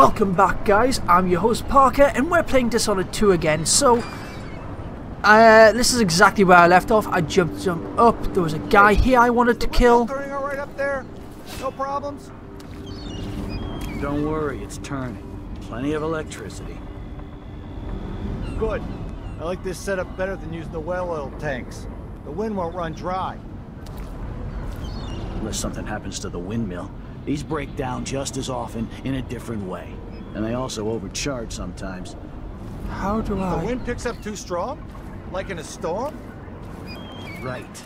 Welcome back guys, I'm your host Parker and we're playing Dishonored 2 again. So, uh, this is exactly where I left off. I jumped, jumped up, there was a guy here I wanted to kill. Turning all right up there? No problems? Don't worry, it's turning. Plenty of electricity. Good. I like this setup better than using the well oil tanks. The wind won't run dry. Unless something happens to the windmill. These break down just as often in a different way. And they also overcharge sometimes. How do I... The wind picks up too strong? Like in a storm? Right.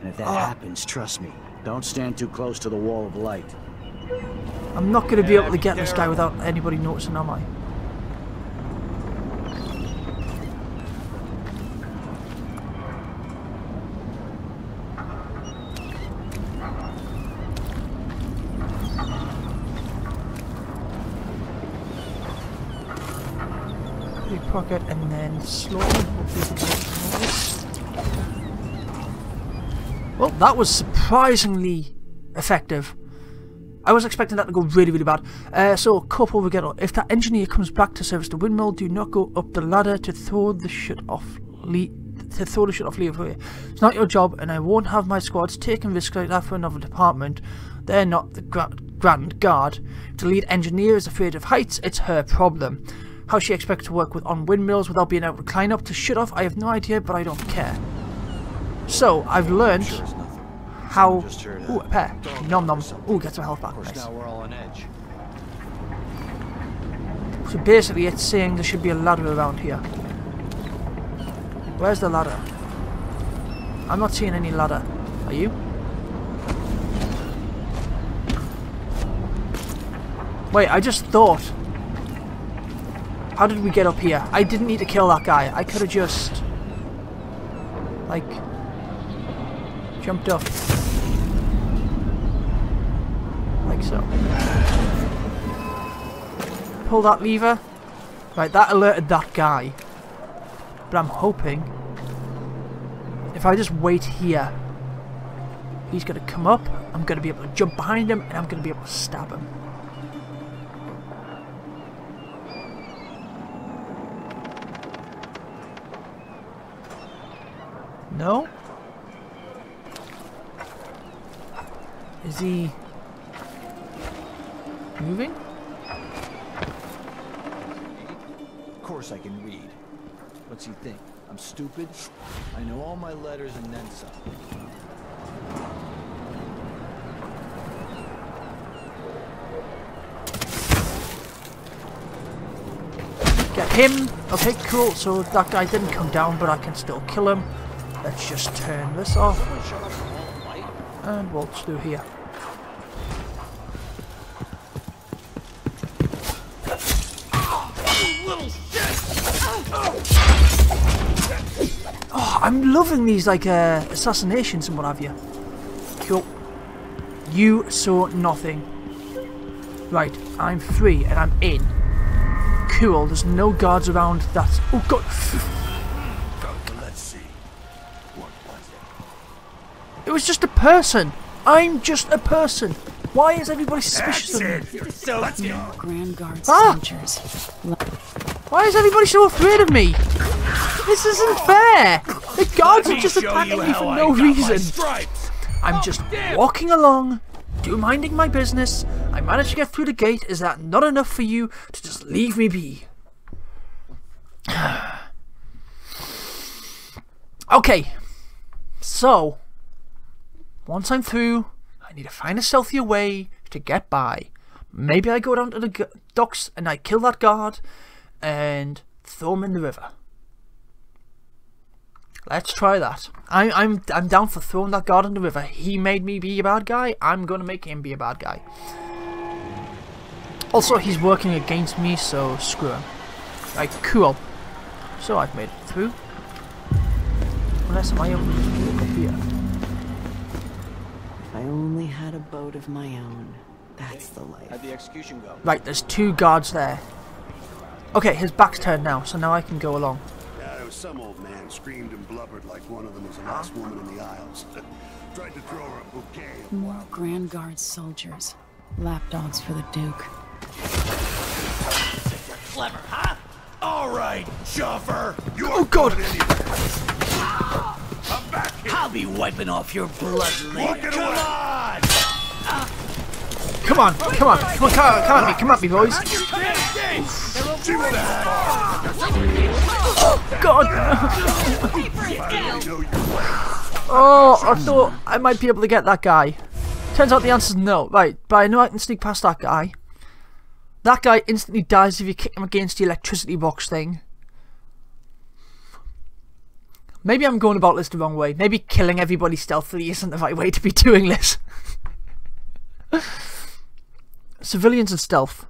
And if that Ah. happens, trust me, don't stand too close to the wall of light. I'm not going to be Yeah, able to be get this guy without anybody noticing, am I? Big and then slow. Hopefully we can get this. Well, that was surprisingly effective. I was expecting that to go really, really bad. Uh, so, couple we get. If that engineer comes back to service the windmill, do not go up the ladder to throw the shit off. Le- to throw the shit off Leo away. It's not your job, and I won't have my squads taking risks like that for another department. They're not the gra- Grand Guard. If the lead engineer is afraid of heights, it's her problem. How she expects to work with on windmills without being able to climb up to shut off, I have no idea, but I don't care. So, I've learned how. Ooh, a pear. Nom nom. Ooh, get some health back. Nice. now we're all on edge. So basically, it's saying there should be a ladder around here. Where's the ladder? I'm not seeing any ladder. Are you? Wait, I just thought. How did we get up here? I didn't need to kill that guy. I could have just. Like. Jumped up. Like so. Pull that lever. Right, that alerted that guy. But I'm hoping. If I just wait here. He's gonna come up. I'm gonna be able to jump behind him and I'm gonna be able to stab him. No? Is he moving? Of course I can read. What's he think? I'm stupid? I know all my letters and then some. Get him! Okay, cool. So that guy didn't come down, but I can still kill him. Let's just turn this off and waltz through here. Oh, I'm loving these like uh, assassinations and what have you. Cool. You saw nothing. Right, I'm free and I'm in. Cool, there's no guards around. that. Oh god! It? It was just a person! I'm just a person! Why is everybody suspicious of me? That's it. Let's go. Grand Guard Ah! Why is everybody so afraid of me? This isn't fair! The guards are just attacking me for no reason. I'm just walking along, do minding my business. I managed to get through the gate. Is that not enough for you to just leave me be? okay. So, once I'm through, I need to find a stealthier way to get by. Maybe I go down to the docks and I kill that guard and throw him in the river. Let's try that. I, I'm I'm down for throwing that guard in the river. He made me be a bad guy. I'm gonna make him be a bad guy. Also, he's working against me, so screw him. Right, cool. So I've made it through. Unless just walk up here? If I only had a boat of my own. That's the life. How'd the execution go? Right, there's two guards there. Okay, his back's turned now, so now I can go along. Yeah, there was some old man screamed and blubbered like one of them was the last woman in the aisles. Tried to throw her a bouquet. More Grand Guard soldiers. Lapdogs for the Duke. clever, huh? All right, Juffer. You Oh, God. I'm back here. I'll be wiping off your blood later. Come away. on! Come on, come on, come on, come, come at me, come at me, boys. God! Oh, I thought I might be able to get that guy. Turns out the answer's no. Right, but I know I can sneak past that guy. That guy instantly dies if you kick him against the electricity box thing. Maybe I'm going about this the wrong way. Maybe killing everybody stealthily isn't the right way to be doing this. Civilians and stealth.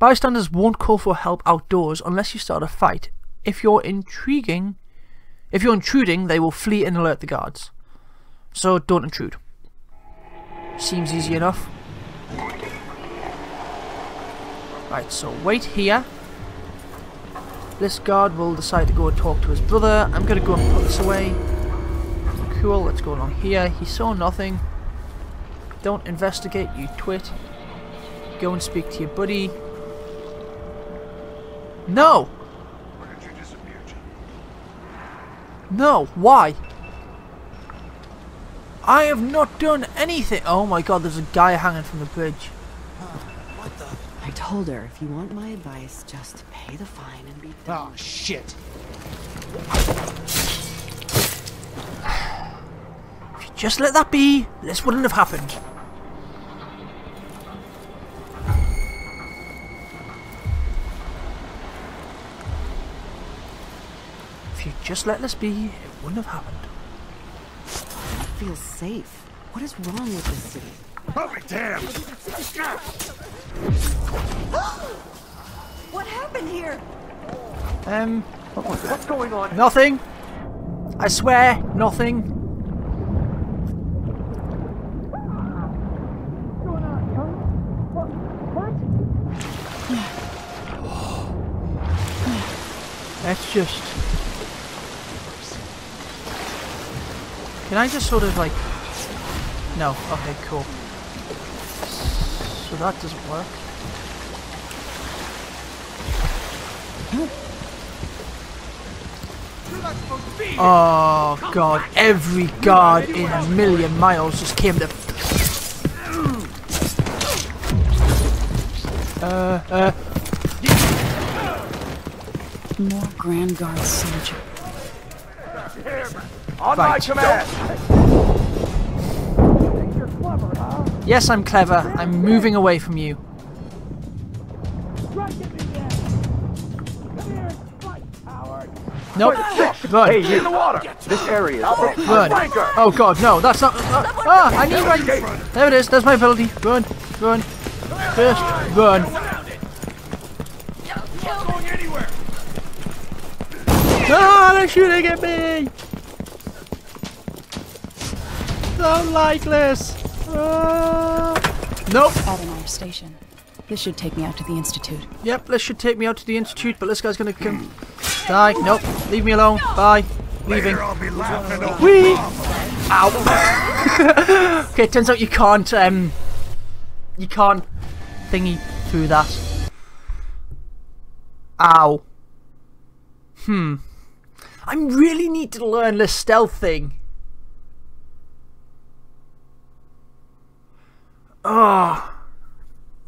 Bystanders won't call for help outdoors unless you start a fight. If you're intriguing, if you're intruding, they will flee and alert the guards. So don't intrude. Seems easy enough. Right, so wait here. This guard will decide to go and talk to his brother. I'm gonna go and put this away. Cool, let's go along here. He saw nothing. Don't investigate, you twit. Go and speak to your buddy. No! Where did you disappear, Jim? No, why? I have not done anything. Oh my god, there's a guy hanging from the bridge. I told her if you want my advice, just pay the fine and be done. Oh, shit. If you just let that be, this wouldn't have happened. Just let this be, it wouldn't have happened. I feel safe. What is wrong with this city? I'll be. What happened here? Um, what's going on? Nothing. I swear, nothing. Let's just. Can I just sort of like. No, okay, cool. So that doesn't work. Oh god, every guard in a million miles just came to. Uh, uh, More Grand Guard soldier. right. Yes, I'm clever. I'm moving away from you. Nope. Run. Hey, in the water. This area. Is Run. Oh god, no, that's not. Uh, ah, I need my. There it is. That's my ability. Run, run. First, run. Ah, they're shooting at me. Don't like this. Ah. Nope. Addermire Station. This should take me out to the Institute. Yep, this should take me out to the institute, but this guy's gonna come. Die. Nope. Leave me alone. Bye. Leaving. Later I'll be laughing over Whee! Mama. Ow. okay, it turns out you can't, um, you can't thingy through that. Ow. Hmm. I really need to learn this stealth thing. Ah.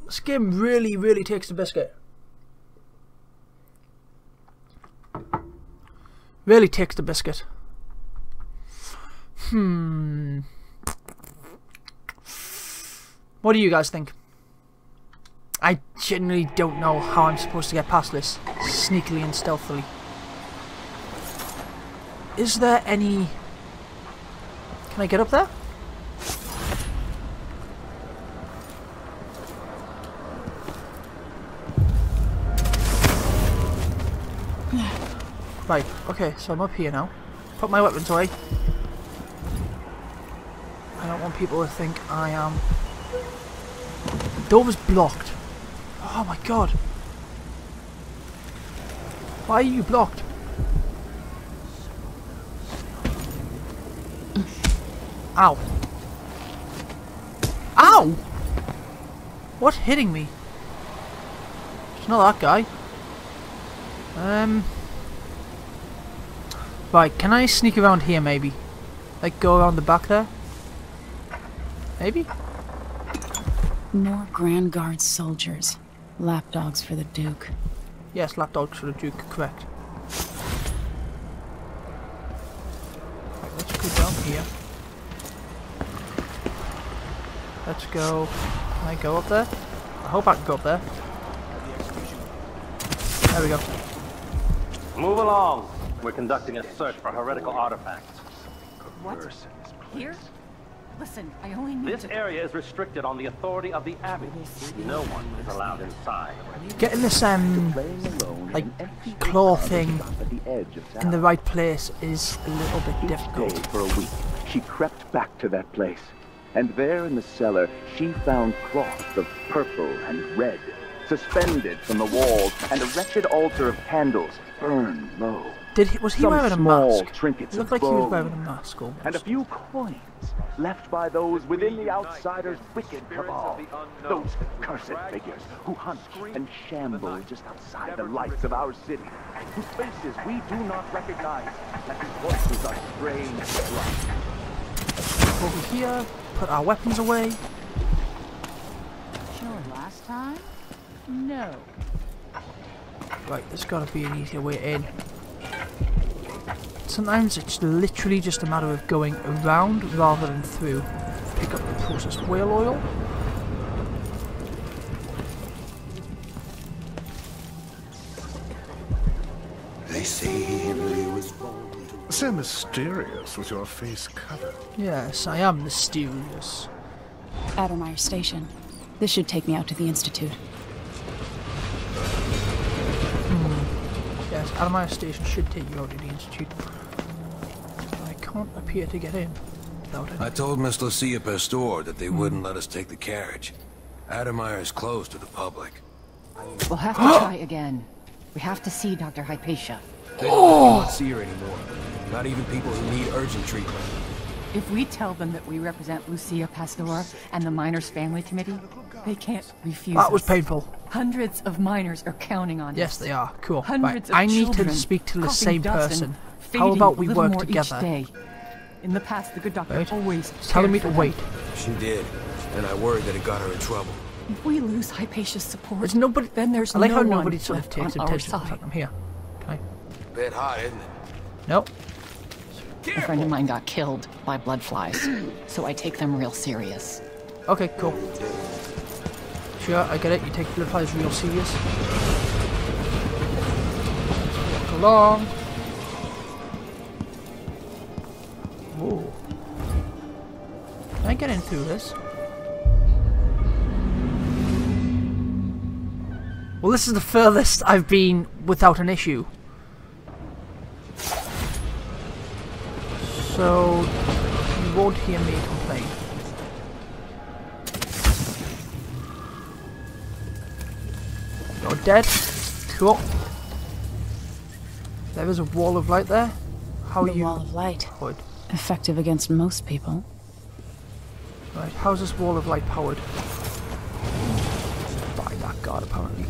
This game really, really takes the biscuit. Really takes the biscuit. Hmm. What do you guys think? I genuinely don't know how I'm supposed to get past this sneakily and stealthily. Is there any... Can I get up there? Right, okay, so I'm up here now. Put my weapons away. I don't want people to think I am... Door was blocked. Oh my god. Why are you blocked? Ow. Ow! What's hitting me? It's not that guy. Um. Right, can I sneak around here maybe? Like go around the back there? Maybe? More Grand Guard soldiers. Lapdogs for the Duke. Yes, lapdogs for the Duke, correct. Right, let's go down here. Let's go. Can I go up there? I hope I can go up there. There we go. Move along. We're conducting a search for heretical artifacts. What? Here? Listen, I only need This to... area is restricted on the authority of the Abbey. No one is allowed inside. Getting this um like claw thing in the right place is a little bit difficult. for a week, she crept back to that place. And there in the cellar, she found cloth of purple and red, suspended from the walls, and a wretched altar of candles burned low. Did he, was he Some wearing a small mask? trinkets It looked like he was wearing a mask almost. and a few coins left by those within the outsider's wicked cabal. Those cursed figures who hunt and shamble just outside the lights of our city, whose faces we do not recognize, and whose voices are strange and rough. Over here, put our weapons away. Sure, last time? No. Right, there's gotta be an easier way in. Sometimes it's literally just a matter of going around rather than through. Pick up the processed whale oil. They say Henry was born to So mysterious with your face covered. Yes, I am mysterious. Addermire Station. This should take me out to the Institute. Yes, Addermire Station should take you out to the Institute. I can't appear to get in without it. I told Miss Lucia Pastor that they hmm. wouldn't let us take the carriage. Addermire is closed to the public. We'll have to try again. We have to see Dr. Hypatia. They don't oh! see her anymore. Not even people who need urgent treatment. If we tell them that we represent Lucia Pastor and the Miners Family Committee, they can't refuse That was us. painful. Hundreds of miners are counting on Yes, us. they are. Cool. Hundreds right, I need children to speak to the same person. How about we little work together? Each day. In the past, the good doctor Right. always It's telling me to wait. She did, and I worried that it got her in trouble. If we lose Hypatia's support, There's nobody. then there's I like no how nobody sort of left takes on our attention to the side. fact I'm here. Can I? Bit hot, isn't it? Nope. A friend of mine got killed by blood flies, so I take them real serious. Okay, cool. Sure, I get it. You take blood flies real serious. Walk along. Whoa. Can I get in through this? Well, this is the furthest I've been without an issue. So, you won't hear me complain. Dead. Cool. There is a wall of light there. How are the you? wall of light. Powered? Effective against most people. Right, how's this wall of light powered? By that guard, apparently.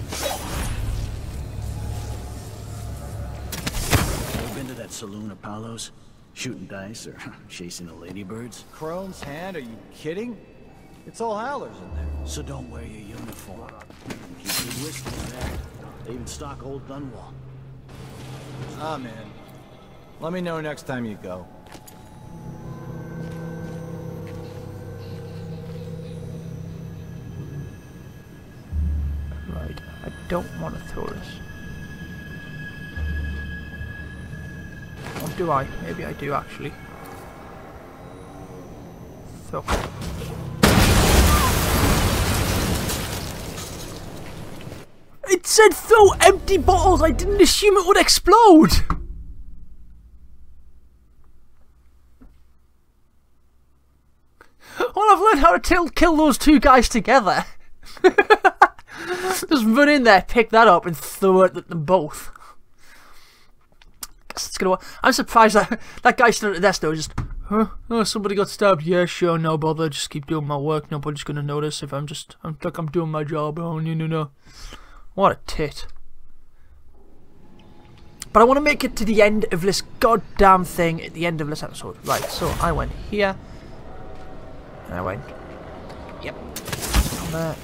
Ever been to that saloon Apollo's? Shooting dice or chasing the ladybirds? Chrome's hand? Are you kidding? It's all howlers in there. So don't wear your uniform. Keep your whiskey there. They even stock old Dunwall. Ah, man. Let me know next time you go. Right, I don't want to throw this. Or do I? Maybe I do actually. Throw. Said throw empty bottles! I didn't assume it would explode! Well, I've learned how to kill those two guys together. Just run in there, pick that up, and throw it at them both. Guess it's gonna work. I'm surprised that that guy stood at the desk though. Just, huh? Oh, somebody got stabbed. Yeah, sure, no bother. Just keep doing my work. Nobody's gonna notice if I'm just, I'm like I'm doing my job. Oh, no, no, no. What a tit. But I want to make it to the end of this goddamn thing at the end of this episode. Right, so I went here. And I went... Yep. There.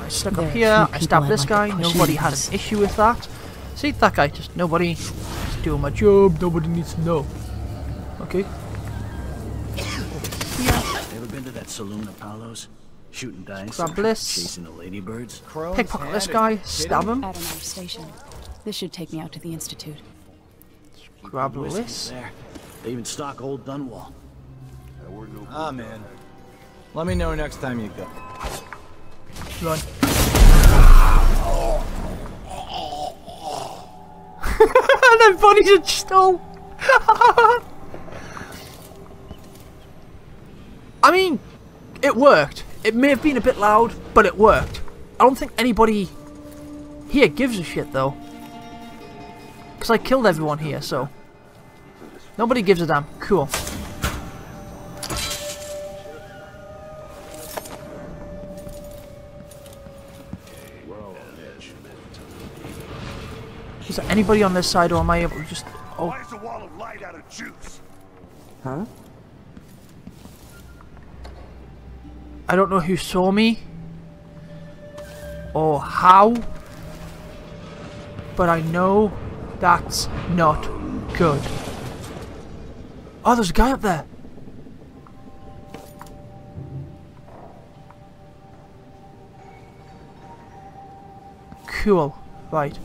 I stuck There up here. I stabbed this guy. push Nobody had an issue with that. See, that guy, just nobody just doing my job. Nobody needs to know. Okay. Yeah. Ever been to that saloon of Palos? Shooting dice, Grab this. chasing the ladybirds. Pickpocket this guy. Stab him. Addermire Station. This should take me out to the Institute. Grab Whiskey's this. there. They even stock old Dunwall. Ah, man. Let me know next time you go. Run. Their bodies are still. I mean, it worked. It may have been a bit loud, but it worked. I don't think anybody here gives a shit though. Because I killed everyone here, so. Nobody gives a damn. Cool. Is there anybody on this side or am I able to just... Oh, Why is the wall of light out of juice? I don't know who saw me or how, but I know that's not good. Oh, there's a guy up there. Cool. Right.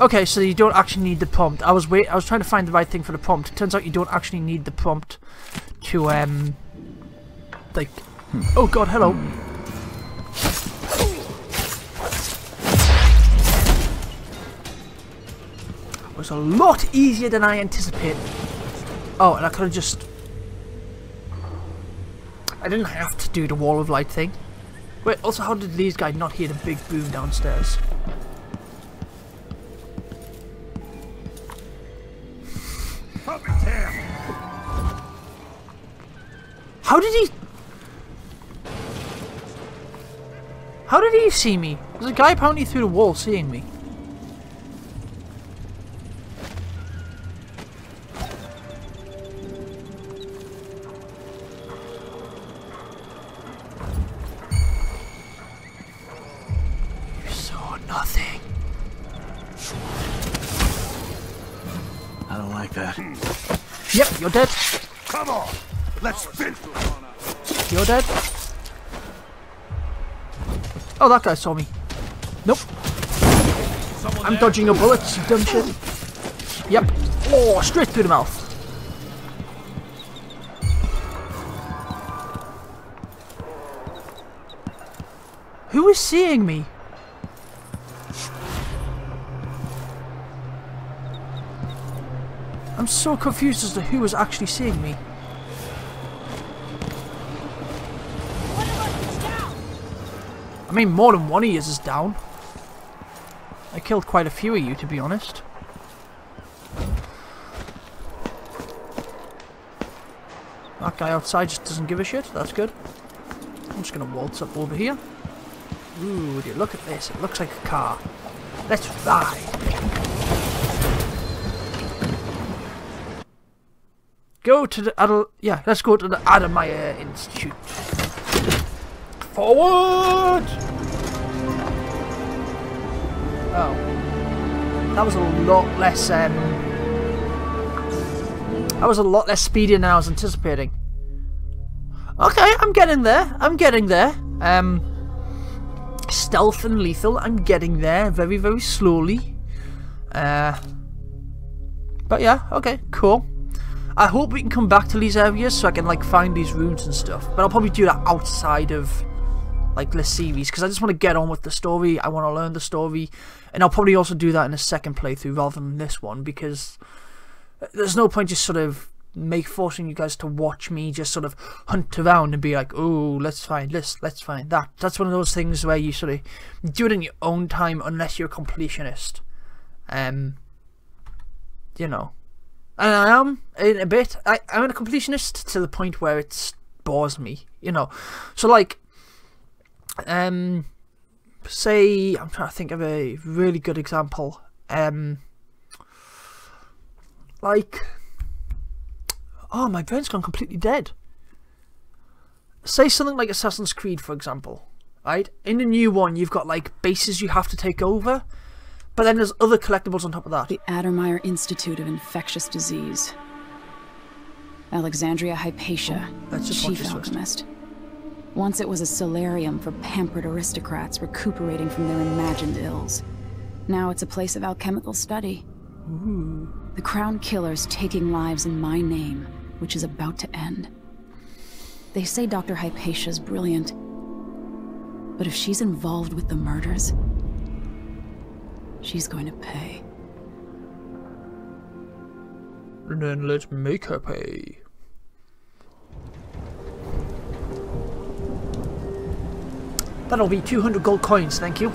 Okay, so you don't actually need the prompt. I was wait. I was trying to find the right thing for the prompt. Turns out you don't actually need the prompt to um, like. Oh God, hello. It was a lot easier than I anticipated. Oh, and I could have just. I didn't have to do the wall of light thing. Wait, also, how did these guys not hear the big boom downstairs? How did he... How did he see me? There's a guy apparently through the wall seeing me. You saw nothing. I don't like that. Yep, you're dead. Come on, let's spin. You're dead. Oh, that guy saw me. Nope. I'm dodging your bullets, you dumb shit. Yep. Oh, straight through the mouth. Who is seeing me? I'm so confused as to who is actually seeing me. I mean, more than one of you is down. I killed quite a few of you, to be honest. That guy outside just doesn't give a shit. That's good. I'm just going to waltz up over here. Ooh, you look at this? It looks like a car. Let's ride. Go to the adult. Yeah, let's go to the Addermire Institute. Forward! Oh. That was a lot less, um... That was a lot less speedy than I was anticipating. Okay, I'm getting there. I'm getting there. Um... Stealth and lethal, I'm getting there very, very slowly. Uh... But yeah, okay, cool. I hope we can come back to these areas so I can like find these runes and stuff. But I'll probably do that outside of like this series because I just want to get on with the story. I want to learn the story, and I'll probably also do that in a second playthrough rather than this one because there's no point just sort of make forcing you guys to watch me just sort of hunt around and be like, oh, let's find this, let's find that. That's one of those things where you sort of do it in your own time unless you're a completionist. Um, you know. and I am in a bit. I, I'm a completionist to the point where it bores me, you know. So like, um, say I'm trying to think of a really good example. Um, like, oh, my brain's gone completely dead. Say something like Assassin's Creed, for example. Right? In the new one, you've got like bases you have to take over, but then there's other collectibles on top of that. The Addermire Institute of Infectious Disease. Alexandria Hypatia, That's just chief alchemist. Alchemist. Once it was a solarium for pampered aristocrats recuperating from their imagined ills. Now it's a place of alchemical study. The Crown Killer's taking lives in my name, which is about to end. They say Dr. Hypatia's brilliant. But if she's involved with the murders, she's going to pay. And then let's make her pay. That'll be 200 gold coins, thank you.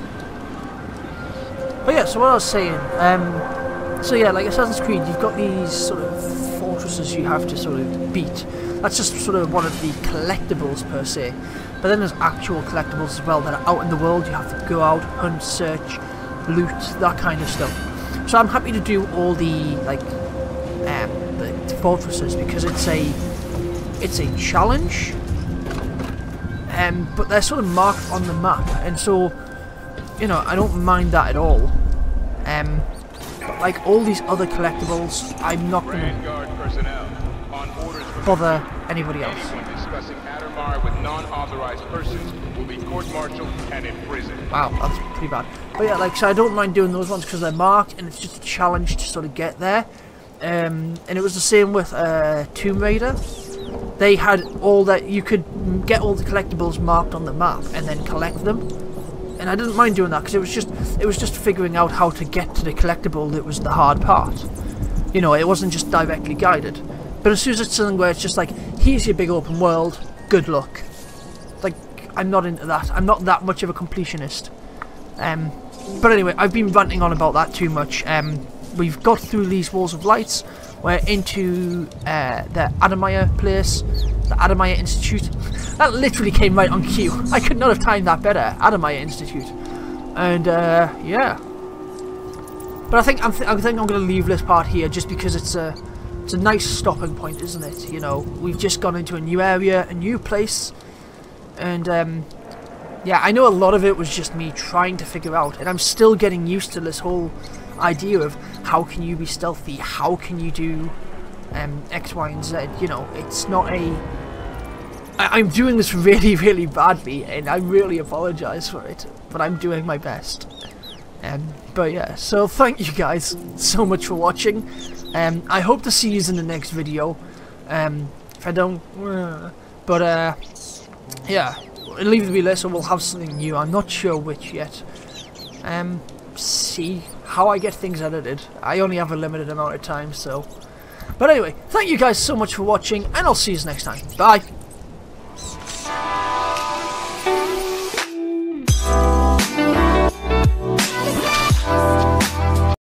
But yeah, so what I was saying, um, so yeah, like Assassin's Creed, you've got these sort of fortresses you have to sort of beat. That's just sort of one of the collectibles per se. But then there's actual collectibles as well that are out in the world. You have to go out, hunt, search, loot, that kind of stuff. So I'm happy to do all the like um, the fortresses because it's a it's a challenge. Um, but they're sort of marked on the map, and so you know I don't mind that at all. Um, but like all these other collectibles, I'm not going to Guard personnel on orders from bother anybody else. anyone discussing Addermire with non-authorized persons will be court-martialed and imprisoned. Wow, that's pretty bad. But yeah, like, so I don't mind doing those ones because they're marked and it's just a challenge to sort of get there. Um, and it was the same with uh, Tomb Raider. They had all that, you could get all the collectibles marked on the map and then collect them. And I didn't mind doing that because it was just, it was just figuring out how to get to the collectible that was the hard part. You know, it wasn't just directly guided. But as soon as it's something where it's just like, here's your big open world, good luck. Like, I'm not into that. I'm not that much of a completionist. Um, but anyway, I've been ranting on about that too much. Um, we've got through these walls of lights. We're into uh, the Addermire place, the Addermire Institute. That literally came right on cue. I could not have timed that better. Addermire Institute, and uh, yeah. But I think I'm th I think I'm going to leave this part here just because it's a it's a nice stopping point, isn't it? You know, we've just gone into a new area, a new place, and um, yeah, I know a lot of it was just me trying to figure out, and I'm still getting used to this whole idea of how can you be stealthy, how can you do um, X, Y, and Z. You know, it's not a. I, I'm doing this really, really badly, and I really apologise for it, but I'm doing my best. Um, but yeah, so thank you guys so much for watching. Um, I hope to see you in the next video. Um, if I don't, uh, but uh, yeah, it'll either be this or we'll have something new. I'm not sure which yet. Um, see how I get things edited. I only have a limited amount of time, so... But anyway, thank you guys so much for watching, and I'll see you next time. Bye!